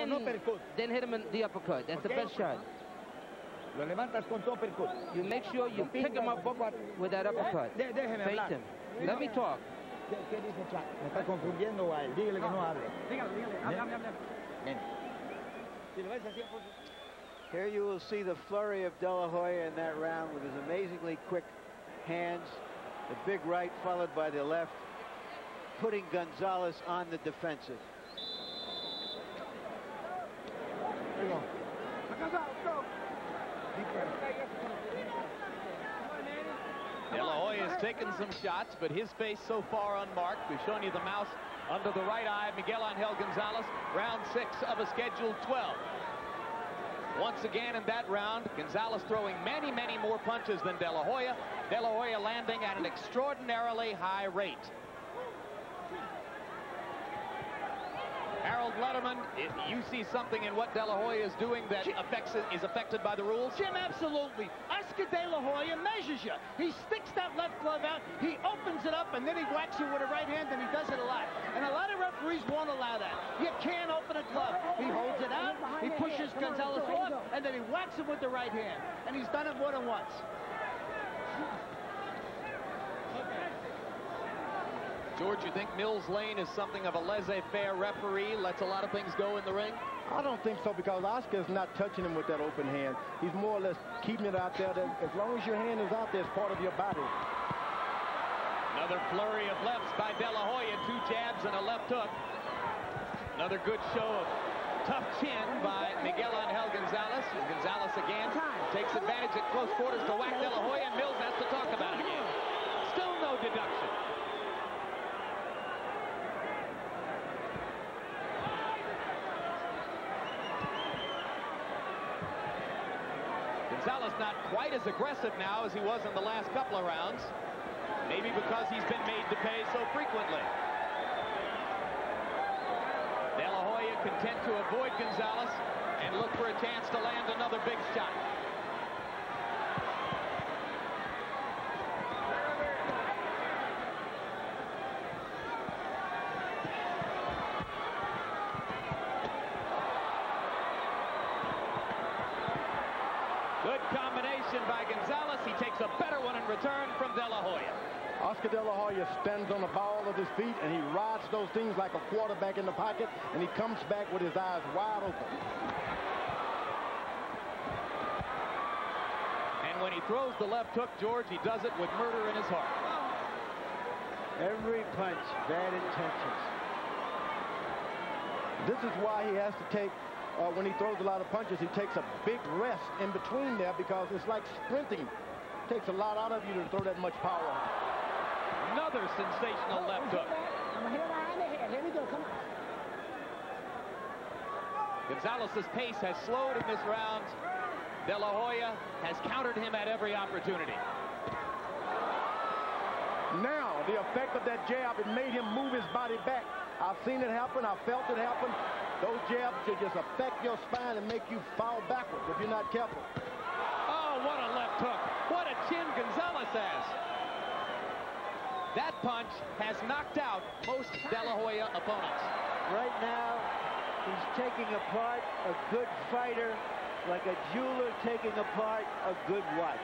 con uppercut. Then hit him in the uppercut. That's the best shot. Lo levantas con tu uppercut. You make sure you Lo pick him up poco with that uppercut. Eh, de- déjeme Face hablar. him. Let me talk. ¿Qué, qué dice Chuck? Me está confundiendo a él. Dígale que no ah, hable. Dígalo, dígalo. Hable, hable, hable. Ven. Si lo ves así, Here you will see the flurry of De La Hoya in that round with his amazingly quick hands. The big right followed by the left, putting Gonzalez on the defensive. There you go. Hoya has taken some shots, but his face so far unmarked. We've shown you the mouse under the right eye of Miguel Angel Gonzalez. Round six of a scheduled 12. Once again in that round, Gonzalez throwing many, many more punches than De La Hoya. De La Hoya landing at an extraordinarily high rate. Lederman, if you see something in what De La Hoya is doing that affects is affected by the rules? Jim, absolutely. Oscar De La Hoya measures you. He sticks that left glove out, he opens it up, and then he whacks you with a right hand, and he does it a lot. And a lot of referees won't allow that. You can't open a glove. He holds it out, he pushes Gonzalez off, and then he whacks him with the right hand. And he's done it more than once. George, you think Mills Lane is something of a laissez-faire referee, lets a lot of things go in the ring? I don't think so because Oscar's not touching him with that open hand. He's more or less keeping it out there. That as long as your hand is out there, it's part of your body. Another flurry of lefts by De La Hoya, two jabs and a left hook. Another good show of tough chin by Miguel Angel Gonzalez. And Gonzalez again takes advantage at close quarters to whack De La Hoya, and Mills has to talk about it again. Still no deduction. Gonzalez not quite as aggressive now as he was in the last couple of rounds. Maybe because he's been made to pay so frequently. De La Hoya content to avoid Gonzalez and look for a chance to land another big shot. Good combination by Gonzalez. He takes a better one in return from De La Hoya. Oscar De La Hoya stands on the ball of his feet and he rides those things like a quarterback in the pocket and he comes back with his eyes wide open. And when he throws the left hook, George, he does it with murder in his heart. Every punch, bad intentions. This is why he has to take, uh, when he throws a lot of punches, he takes a big rest in between there because it's like sprinting. takes a lot out of you to throw that much power. Another sensational left hook. I'm here behind the head. Here we go. Come on. Gonzalez's pace has slowed in this round. De La Hoya has countered him at every opportunity. Now, the effect of that jab, it made him move his body back. I've seen it happen. I felt it happen. Those jabs should just affect your spine and make you fall backwards if you're not careful. Oh, what a left hook. What a chin Gonzalez has. That punch has knocked out most De La Hoya opponents. Right now, he's taking apart a good fighter like a jeweler taking apart a good watch.